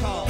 call.